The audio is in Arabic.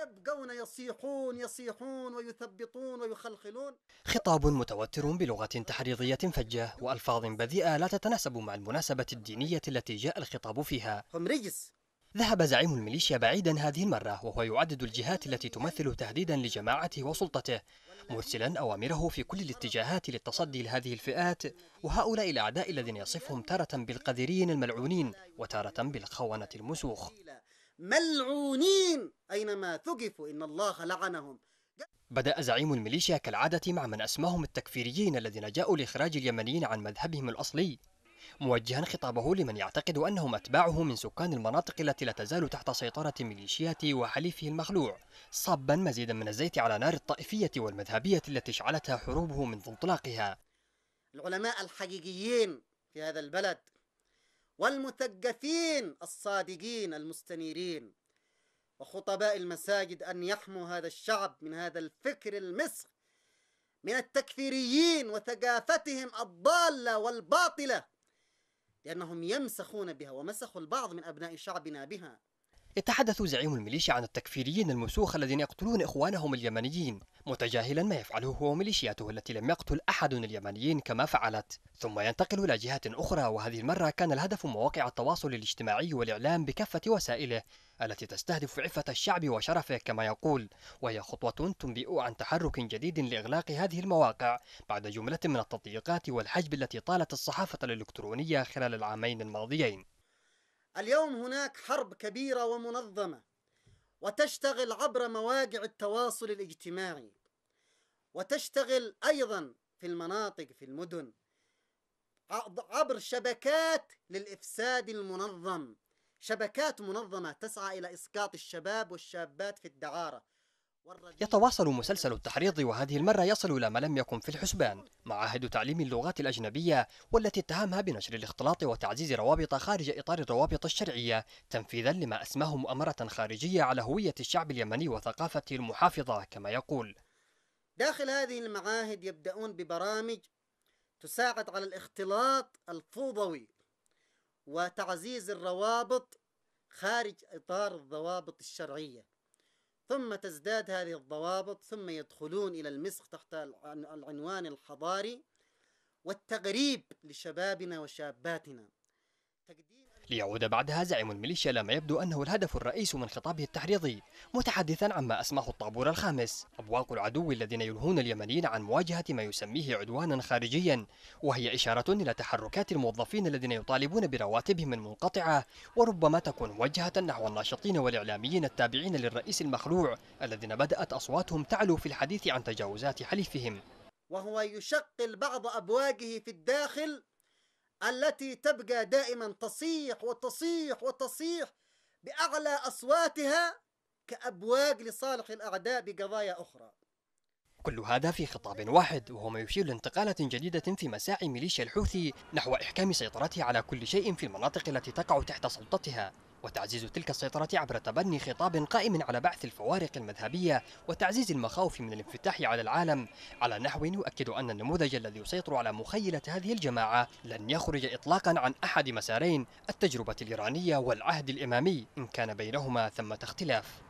ويبقون يصيحون يصيحون ويثبطون ويخلخلون. خطاب متوتر بلغة تحريضية فجة وألفاظ بذيئة لا تتناسب مع المناسبة الدينية التي جاء الخطاب فيها. هم رجس. ذهب زعيم الميليشيا بعيدا هذه المرة وهو يعدد الجهات التي تمثل تهديدا لجماعته وسلطته مرسلا أوامره في كل الاتجاهات للتصدي لهذه الفئات وهؤلاء الأعداء الذين يصفهم تارة بالقذرين الملعونين وتارة بالخونة المسوخ. ملعونين أينما ثقفوا. إن الله لعنهم. بدأ زعيم الميليشيا كالعادة مع من أسماهم التكفيريين الذين جاءوا لإخراج اليمنيين عن مذهبهم الأصلي موجها خطابه لمن يعتقد أنهم أتباعه من سكان المناطق التي لا تزال تحت سيطرة ميليشياته وحليفه المخلوع صابا مزيدا من الزيت على نار الطائفية والمذهبية التي اشعلتها حروبه منذ انطلاقها. العلماء الحقيقيين في هذا البلد والمثقفين الصادقين المستنيرين. وخطباء المساجد أن يحموا هذا الشعب من هذا الفكر المسخ من التكفيريين وثقافتهم الضالة والباطلة لأنهم يمسخون بها ومسخوا البعض من أبناء شعبنا بها. يتحدث زعيم الميليشيا عن التكفيريين المسوخ الذين يقتلون إخوانهم اليمنيين متجاهلا ما يفعله هو وميليشياته التي لم يقتل أحد اليمنيين كما فعلت. ثم ينتقل إلى جهات أخرى وهذه المرة كان الهدف مواقع التواصل الاجتماعي والإعلام بكافة وسائله التي تستهدف عفة الشعب وشرفه كما يقول. وهي خطوة تنبئ عن تحرك جديد لإغلاق هذه المواقع بعد جملة من التضييقات والحجب التي طالت الصحافة الإلكترونية خلال العامين الماضيين. اليوم هناك حرب كبيرة ومنظمة وتشتغل عبر مواقع التواصل الاجتماعي وتشتغل أيضا في المناطق في المدن عبر شبكات للإفساد المنظم. شبكات منظمة تسعى إلى إسقاط الشباب والشابات في الدعارة. يتواصل مسلسل التحريض وهذه المرة يصل إلى ما لم يكن في الحسبان معاهد تعليم اللغات الأجنبية والتي اتهمها بنشر الاختلاط وتعزيز روابط خارج إطار الروابط الشرعية تنفيذا لما أسماه مؤامرة خارجية على هوية الشعب اليمني وثقافته المحافظة كما يقول. داخل هذه المعاهد يبدأون ببرامج تساعد على الاختلاط الفوضوي وتعزيز الروابط خارج إطار الضوابط الشرعية. ثم تزداد هذه الضوابط ثم يدخلون إلى المسخ تحت العنوان الحضاري والتغريب لشبابنا وشاباتنا. ليعود بعدها زعيم الميليشيا لما يبدو أنه الهدف الرئيس من خطابه التحريضي متحدثا عما أسماه الطابور الخامس أبواق العدو الذين يلهون اليمنيين عن مواجهة ما يسميه عدوانا خارجيا وهي إشارة إلى تحركات الموظفين الذين يطالبون برواتبهم المنقطعة وربما تكون موجهة نحو الناشطين والإعلاميين التابعين للرئيس المخلوع الذين بدأت أصواتهم تعلو في الحديث عن تجاوزات حليفهم. وهو يشقل بعض أبواقه في الداخل التي تبقى دائما تصيح وتصيح وتصيح بأعلى أصواتها كأبواق لصالح الأعداء بقضايا أخرى. كل هذا في خطاب واحد وهو ما يشير لانتقالة جديدة في مساعي ميليشيا الحوثي نحو إحكام سيطرتها على كل شيء في المناطق التي تقع تحت سلطتها. وتعزيز تلك السيطرة عبر تبني خطاب قائم على بعث الفوارق المذهبية وتعزيز المخاوف من الانفتاح على العالم. على نحو يؤكد أن النموذج الذي يسيطر على مخيلة هذه الجماعة لن يخرج إطلاقا عن أحد مسارين التجربة الإيرانية والعهد الإمامي إن كان بينهما ثمة اختلاف.